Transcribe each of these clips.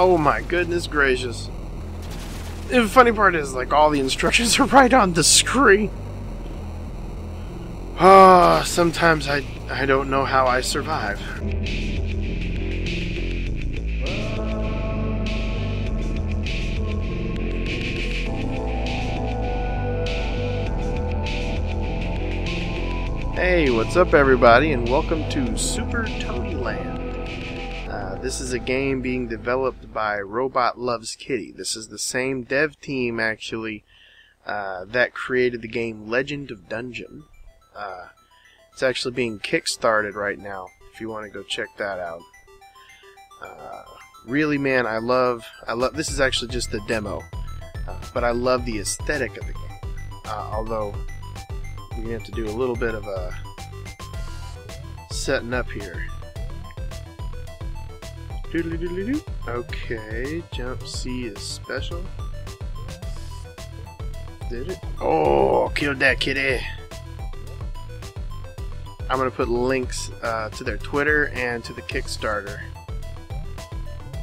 Oh my goodness gracious. The funny part is, like, all the instructions are right on the screen. Ah, sometimes I, I don't know how I survive. Hey, what's up everybody, and welcome to Super Tony Land. This is a game being developed by Robot Loves Kitty. This is the same dev team, actually, uh, that created the game Legend of Dungeon. Uh, it's actually being kickstarted right now, if you want to go check that out. Uh, really, man, I love, I love, this is actually just the demo, uh, but I love the aesthetic of the game. Uh, although, we have to do a little bit of a setting up here. Okay, jump C is special. Did it? Oh, killed that kitty. I'm going to put links uh, to their Twitter and to the Kickstarter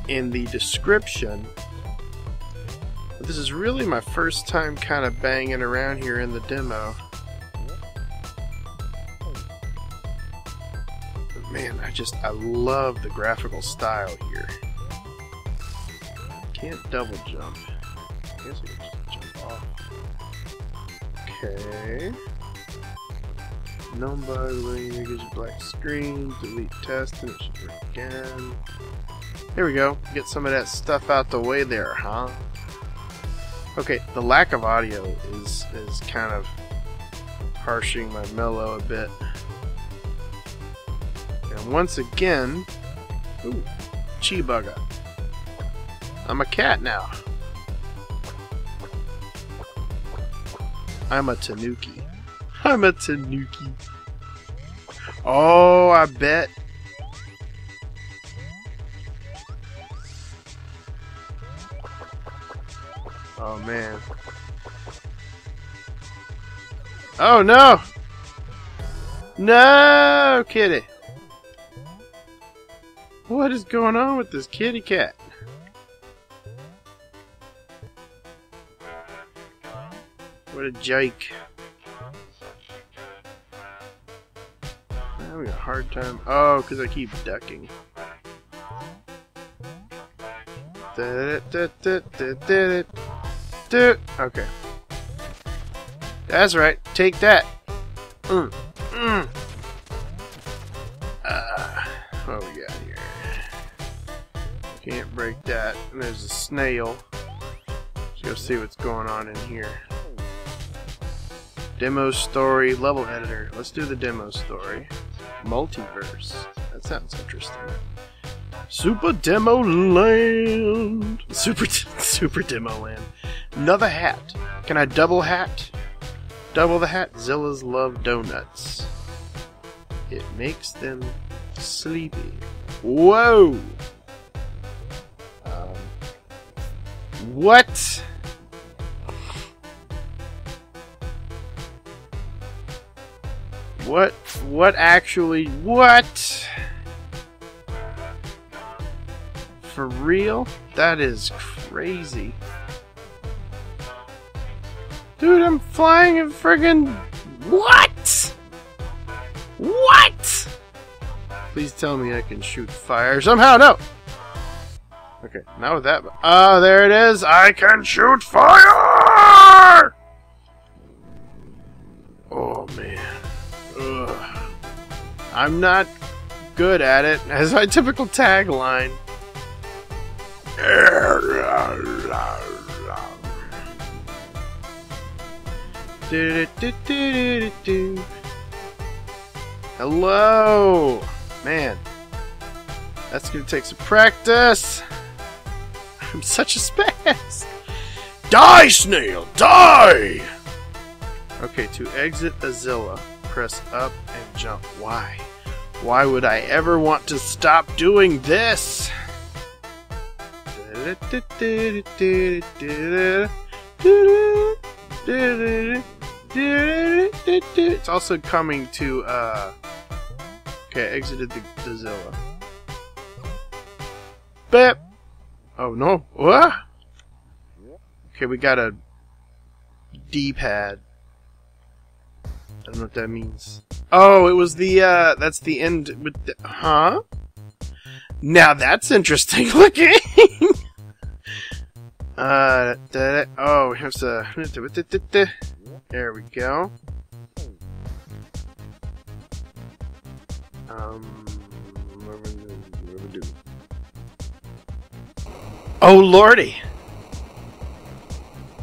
in the description. This is really my first time kind of banging around here in the demo. Man, I just, I love the graphical style here. Can't double jump. I guess I can just jump off. Okay. Known by gives you black screen, delete test, and it should work again. There we go. Get some of that stuff out the way there, huh? Okay, the lack of audio is is kind of harshing my mellow a bit. Once again, ooh, Chibugga. I'm a cat now. I'm a Tanuki. I'm a Tanuki. Oh, I bet. Oh, man. Oh, no! No, kitty! What is going on with this kitty cat? What a jake. I'm having a hard time. Oh, because I keep ducking. Okay. That's right. Take that. Mm. Mm. Break that. And there's a snail. Let's go see what's going on in here. Demo story, level editor. Let's do the demo story. Multiverse. That sounds interesting. Super Demo Land. Super Super Demo Land. Another hat. Can I double hat? Double the hat. Zillas love donuts. It makes them sleepy. Whoa! What? What? What actually? What? For real? That is crazy. Dude, I'm flying a friggin' What? What? Please tell me I can shoot fire somehow. No. Okay, now with that. Oh, there it is. I can shoot fire. Oh man. Ugh. I'm not good at it, as my typical tagline. Hello! Man, that's gonna take some practice. I'm such a spaz. Die, snail! Die! Okay, to exit Azilla, press up and jump. Why? Why would I ever want to stop doing this? It's also coming to, uh... Okay, I exited the, the Zilla. Bip! Oh no! What? Okay, we got a D-pad. I don't know what that means. Oh, it was the, uh, that's the end with the, huh? Now that's interesting looking! uh, da, oh, here's a, there we go. Um, oh lordy!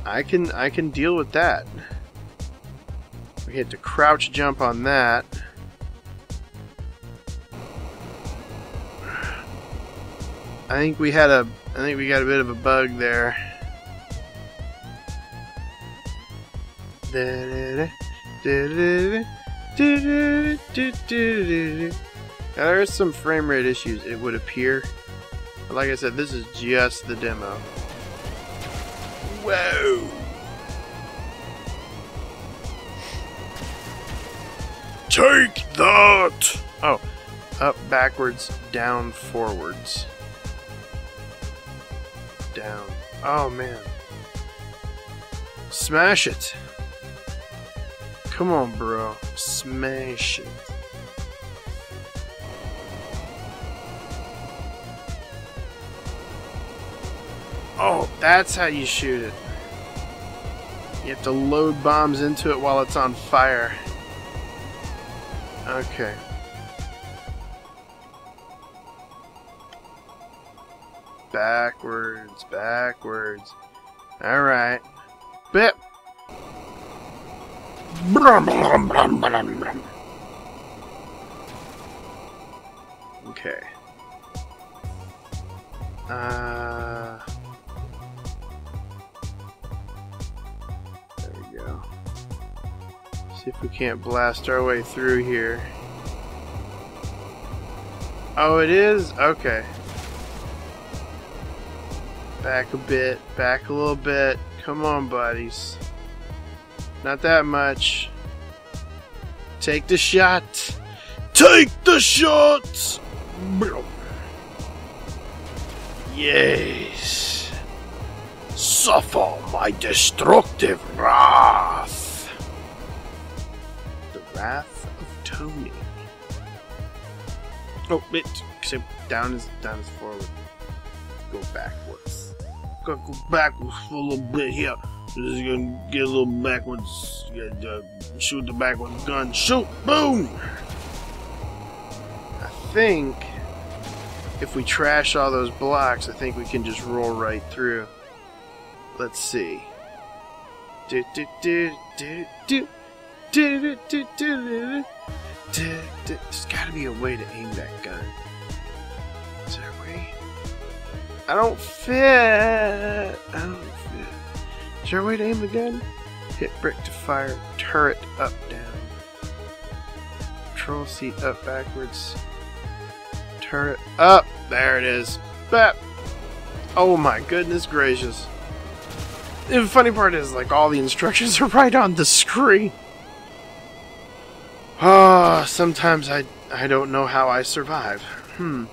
I can I can deal with that. We had to crouch jump on that. I think we had a I think we got a bit of a bug there. There is some frame rate issues, it would appear. But like I said, this is just the demo. Whoa! Take that! Oh, up, backwards, down, forwards. Down. Oh, man. Smash it! Come on, bro. Smash it. Oh, that's how you shoot it. You have to load bombs into it while it's on fire. Okay. Backwards, backwards. Alright. Bip! Okay. Uh... See if we can't blast our way through here. Oh, it is? Okay. Back a bit. Back a little bit. Come on, buddies. Not that much. Take the shot. Take the shot! Yes. Suffer my destructive wrath. Oh, wait. So down is down is forward. Go backwards. Gotta go backwards for a little bit here. Just gonna get a little backwards. uh, shoot the backwards gun. Shoot! Boom! I think if we trash all those blocks, I think we can just roll right through. Let's see. Do do do do do Do do do do do. There's gotta be a way to aim that gun. Is there a way? I don't fit. I don't fit. Is there a way to aim the gun? Hit brick to fire. Turret up, down. Control seat up, backwards. Turret up. There it is. Bap. Oh my goodness gracious. The funny part is, like, all the instructions are right on the screen. Oh, sometimes I I don't know how I survive. Hmm.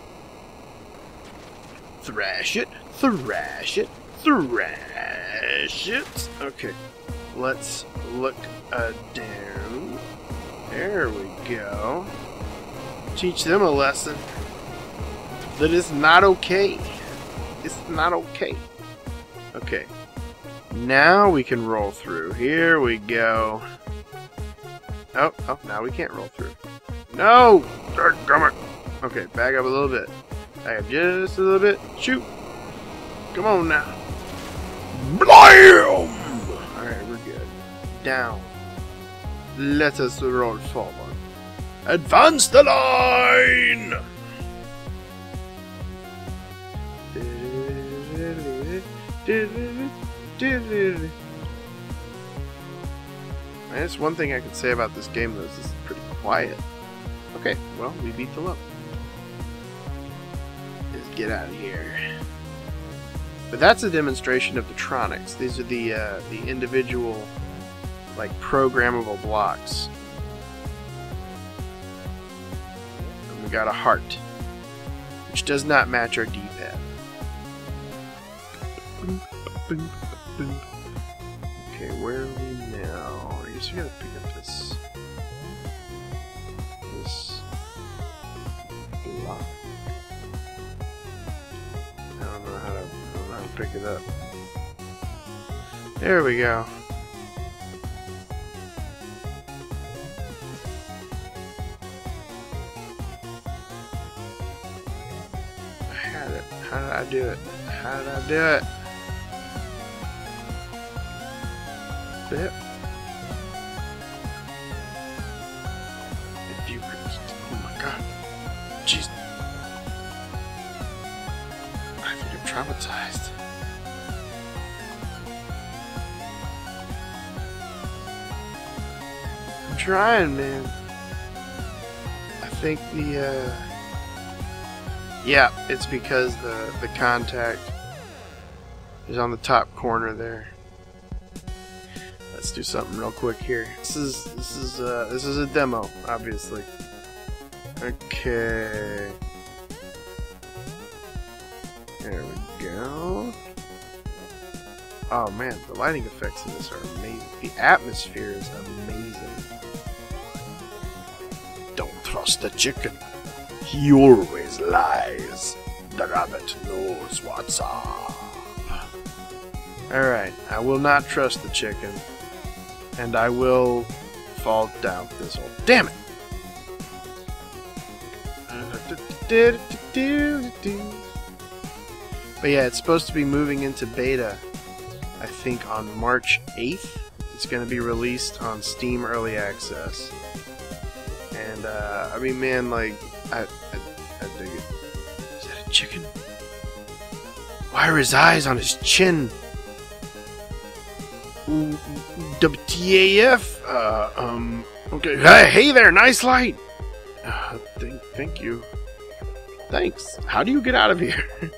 Thrash it, thrash it, thrash it. Okay, let's look uh, down. There we go. Teach them a lesson. That is not okay. It's not okay. Okay. Now we can roll through. Here we go. Oh, oh, now we can't roll through. No! Darn Okay, back up a little bit. Back up just a little bit. Shoot! Come on now. BLAM! Alright, we're good. Down. Let us roll forward. Advance the line! That's one thing I can say about this game, though, is it's pretty quiet. Okay, well, we beat the level. Let's get out of here. But that's a demonstration of the Tronics. These are the uh, the individual, like, programmable blocks. And we got a heart, which does not match our D-pad. We gotta pick up this. This block. I don't know how to. I don't know how to pick it up. There we go. I had it. How did I do it? How did I do it? Bit. Traumatized. I'm trying, man. I think the, uh. Yeah, it's because the, the contact is on the top corner there. Let's do something real quick here. This is this is uh this is a demo, obviously. Okay. There we go. Oh man, the lighting effects in this are amazing. The atmosphere is amazing. Don't trust the chicken. He always lies. The rabbit knows what's up. Alright, I will not trust the chicken. And I will fall down this hole. Damn it! But yeah, it's supposed to be moving into beta, I think, on March 8th. It's going to be released on Steam Early Access. And, uh, I mean, man, like, I, I, I dig it. Is that a chicken? Why are his eyes on his chin? WTAF? Uh, um, okay. Hey, hey there, nice light! Uh, thank, thank you. Thanks. How do you get out of here?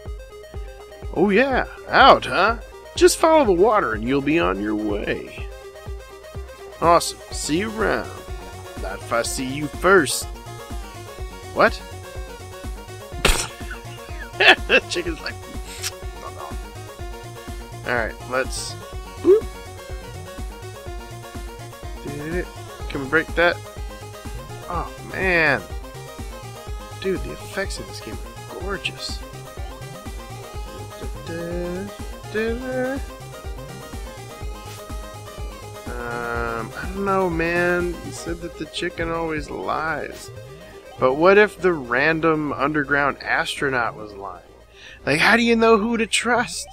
oh, yeah, out, huh? Just follow the water and you'll be on your way. Awesome. See you around. Not if I see you first. What? the chicken's like. Alright, let's. Did it? Can we break that? Oh man. Dude, the effects in this game are gorgeous. Um, I don't know, man. You said that the chicken always lies. But what if the random underground astronaut was lying? Like, how do you know who to trust?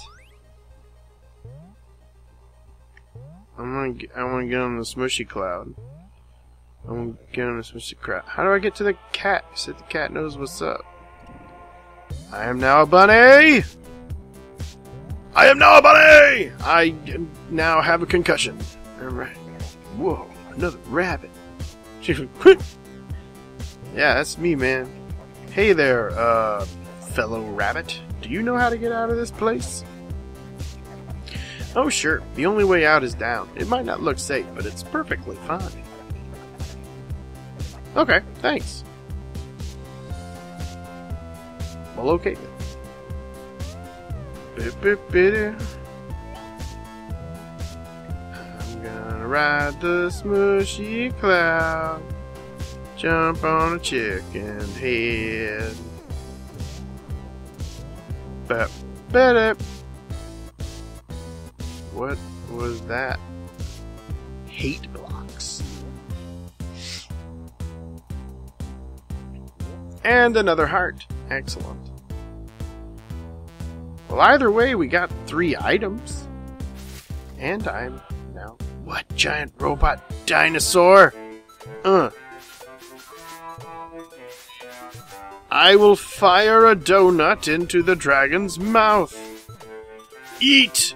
I'm gonna get, I want to get on the smushy cloud. I want to get on the smushy cloud. How do I get to the cat? You said the cat knows what's up. I am now a bunny! I am now a bunny! I now have a concussion. Alright. Whoa, another rabbit. yeah, that's me, man. Hey there, uh, fellow rabbit. Do you know how to get out of this place? Oh, sure. The only way out is down. It might not look safe, but it's perfectly fine. Okay, thanks. Well, okay then. I'm gonna ride the smushy cloud. Jump on a chicken head. Bap, bap, what was that? Hate blocks. And another heart. Excellent. Well, either way, we got three items. And I'm now. What giant robot dinosaur? Uh. I will fire a donut into the dragon's mouth. Eat!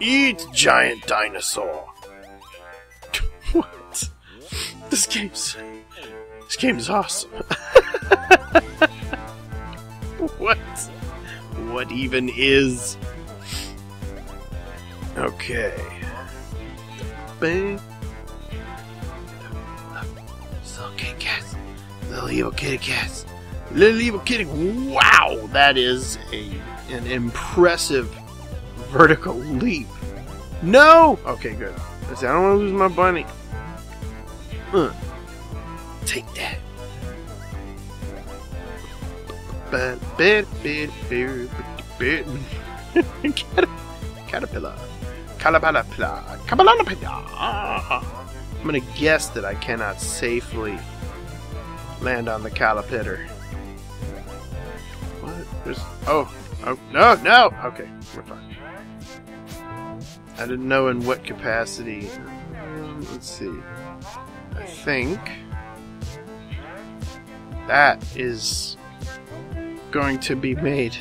Eat, giant dinosaur! what? This game's. This game's awesome. what? What even is. Okay. Bang. Little kitty cats. Little evil kitty cats. Little evil kitty. Wow! That is a an impressive vertical leap. No! Okay, good. I don't want to lose my bunny. Uh, take that. Caterpillar caterpillar caterpillar I'm gonna guess that I cannot safely land on the caterpillar. What? There's oh oh no no okay we're fine. I didn't know in what capacity. Um, let's see. I think that is going to be made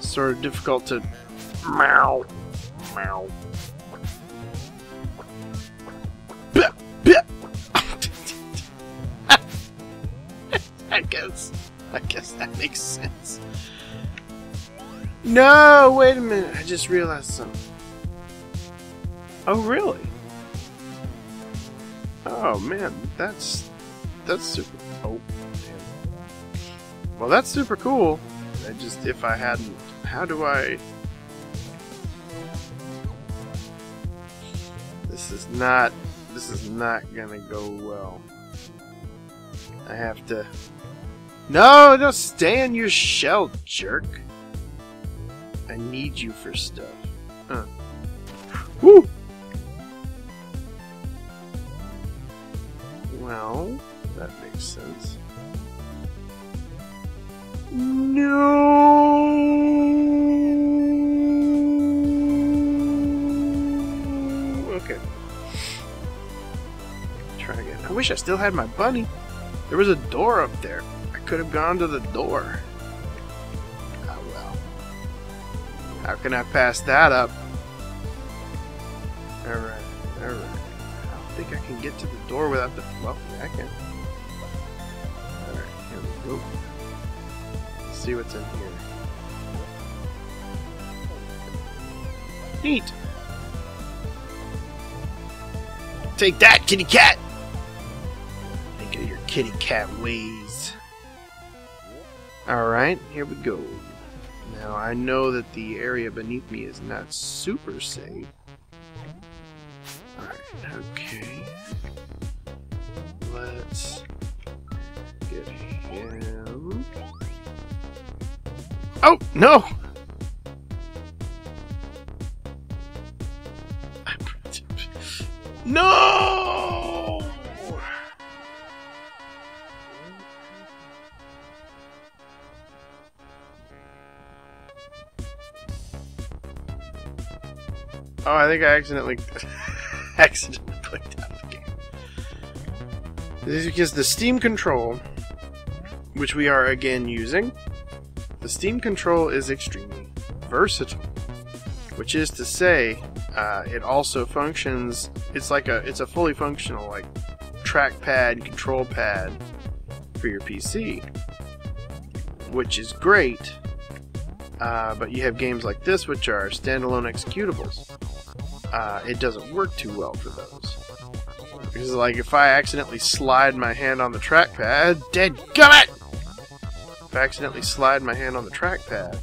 sort of difficult to meow meow I guess I guess that makes sense. No, wait a minute. I just realized something. Oh, really? Oh man, that's that's super. Well, that's super cool. I just, if I hadn't, how do I... This is not, this is not gonna go well. I have to... No, don't stay in your shell, jerk. I need you for stuff. Huh. Woo! Well, that makes sense. No. Okay. Try again. I wish I still had my bunny. There was a door up there. I could have gone to the door. Oh well. How can I pass that up? Alright, alright. I don't think I can get to the door without the... Well, I can. Alright, here we go see what's in here. Neat. Take that, kitty cat! Think of your kitty cat ways. Alright, here we go. Now, I know that the area beneath me is not super safe. Alright, okay. Oh, no! No! Oh, I think I accidentally accidentally clicked out of the game. This is because the Steam control, which we are again using, the Steam Control is extremely versatile, which is to say, uh, it also functions. It's like a it's a fully functional like trackpad control pad for your PC, which is great. Uh, but you have games like this, which are standalone executables. Uh, it doesn't work too well for those. Because, like, if I accidentally slide my hand on the trackpad, dead gummit! Accidentally slide my hand on the trackpad.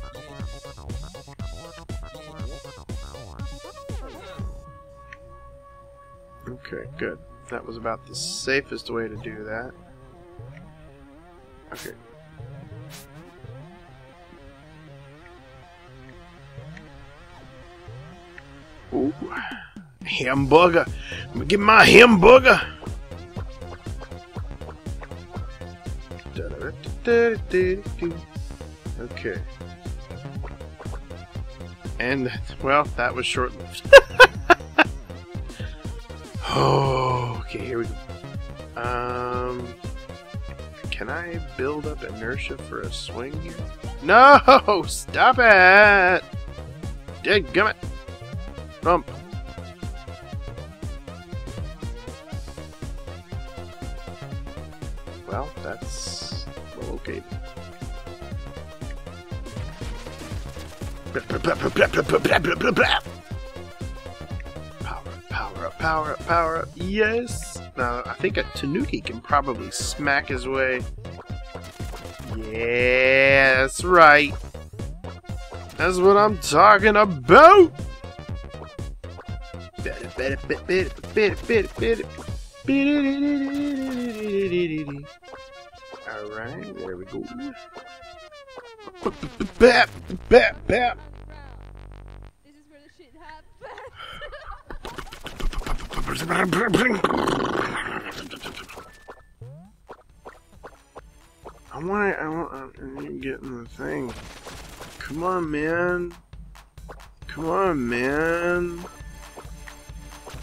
Okay, good. That was about the safest way to do that. Okay. Ooh. Hamburger. Get my hamburger. Okay. And, well, that was short lived. oh, okay, here we go. Um, can I build up inertia for a swing here? No! Stop it! Dead gummit! Bump. Well, that's okay. Power up, power up, power up, power up. Yes! Now, I think a Tanuki can probably smack his way. Yeah, that's right. That's what I'm talking about. Alright, there we go. Bap, bap, bap. This is where the shit happens. I want I want I need to get in the thing. Come on, man. Come on, man.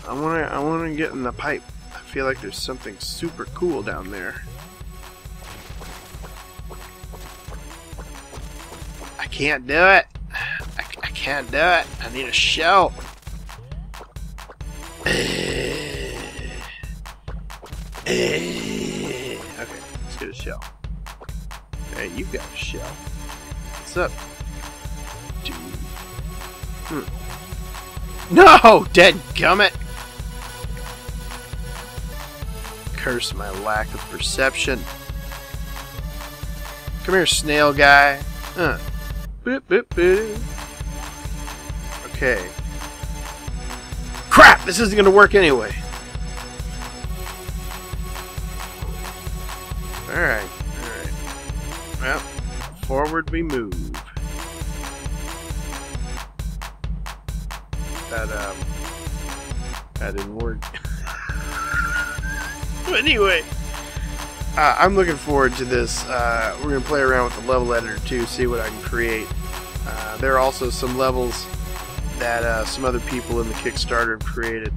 I want to I want to get in the pipe. I feel like there's something super cool down there. Can't do it. I, I can't do it. I need a shell. Okay, let's get a shell. Hey, you got a shell. What's up? Dude. Hmm. No! Dead gummit! Curse my lack of perception. Come here, snail guy. Huh. Boop, boop, boop. Okay. Crap! This isn't gonna work anyway. Alright, alright. Well, forward we move. That, um, that didn't work. anyway, uh, I'm looking forward to this. Uh, we're going to play around with the level editor too, see what I can create. Uh, there are also some levels that uh, some other people in the Kickstarter have created.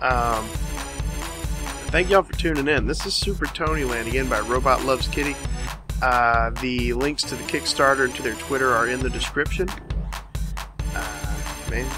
Um, thank y'all for tuning in. This is Super Tony Land again by Robot Loves Kitty. Uh, the links to the Kickstarter and to their Twitter are in the description. Uh, man,